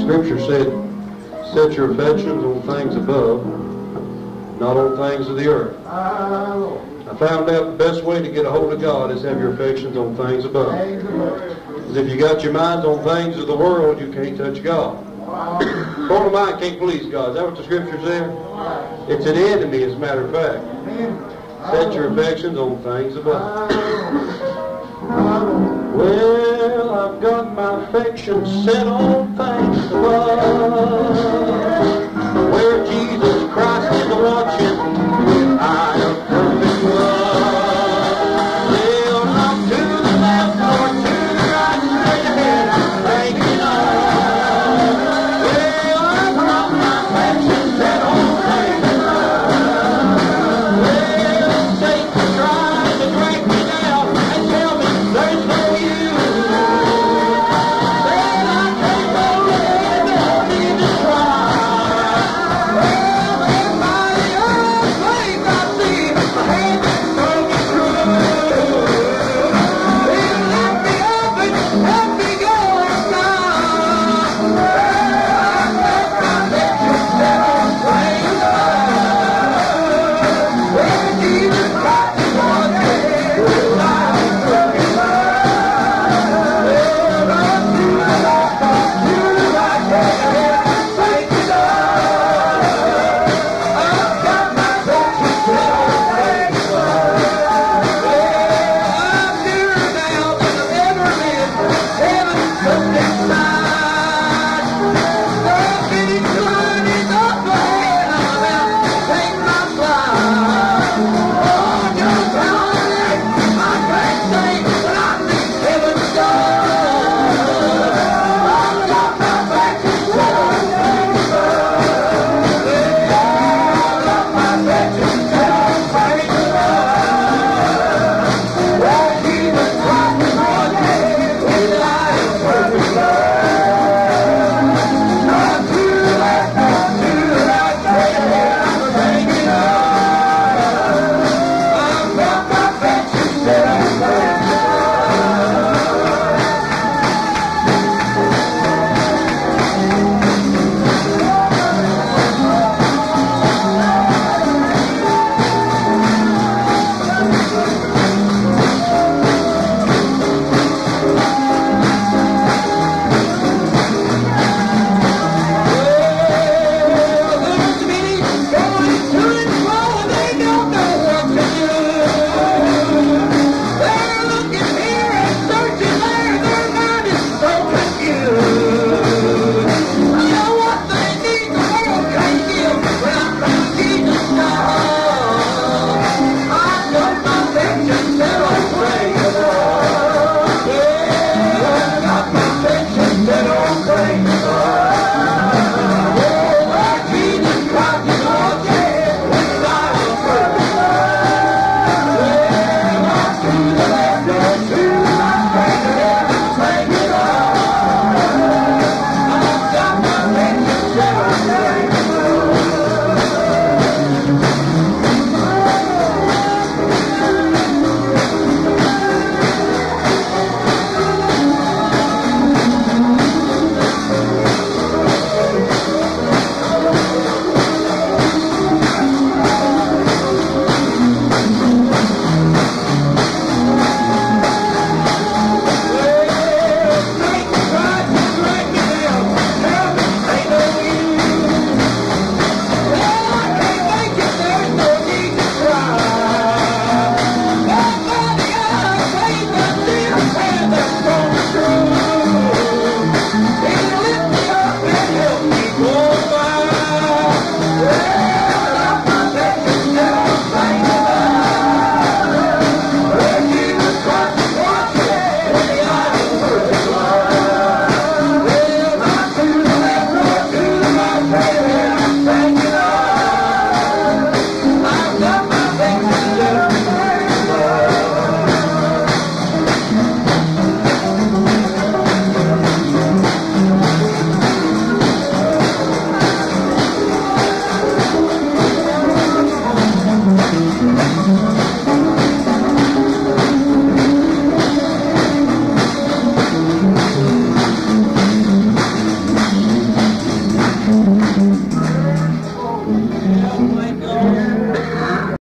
Scripture said, set your affections on things above, not on things of the earth. I found out the best way to get a hold of God is have your affections on things above. Because if you got your minds on things of the world, you can't touch God. Carnal mind can't please God. Is that what the scripture says? It's an enemy, as a matter of fact. Set your affections on things above. Well, affections set on